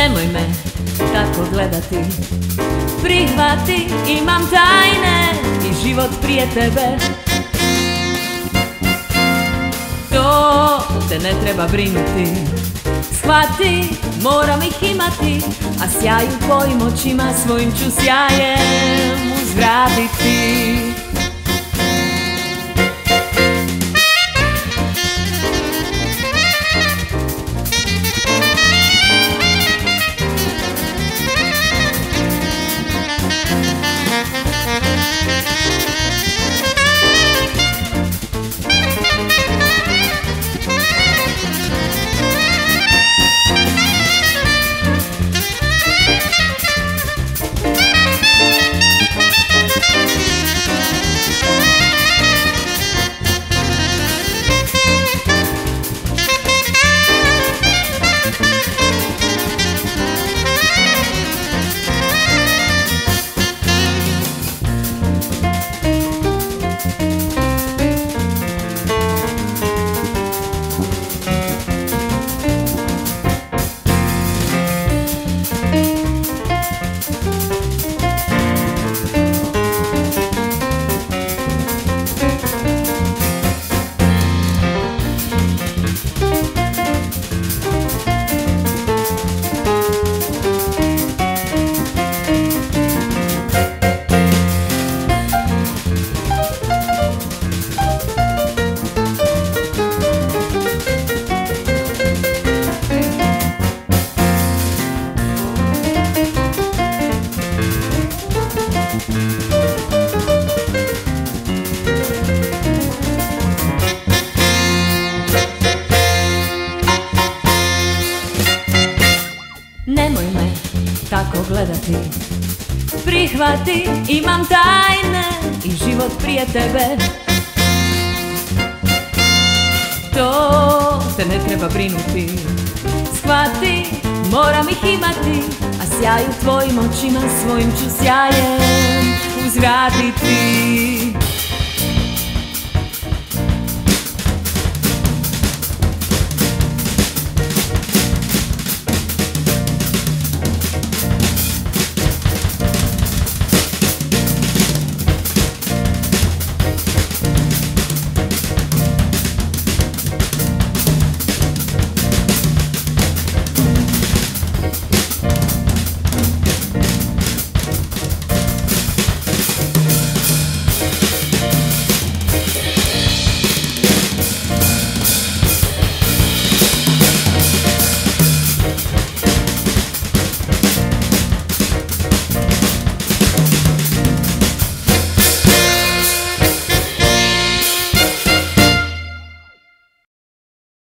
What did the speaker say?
Nemoj me tako gledati. Prihvati, imam tajne I život prije tebe. To te ne treba brinuti. Shvati, moram ih imati A sjaju tvojim očima Svojim ću sjajem. estrada e te Nemoj me tako gledati. Prihvati, imam tajne I život prije tebe. To te ne treba brinuti. Shvati, moram ih imati A sjaj u tvojim očima svojim ću sjajem uzvratiti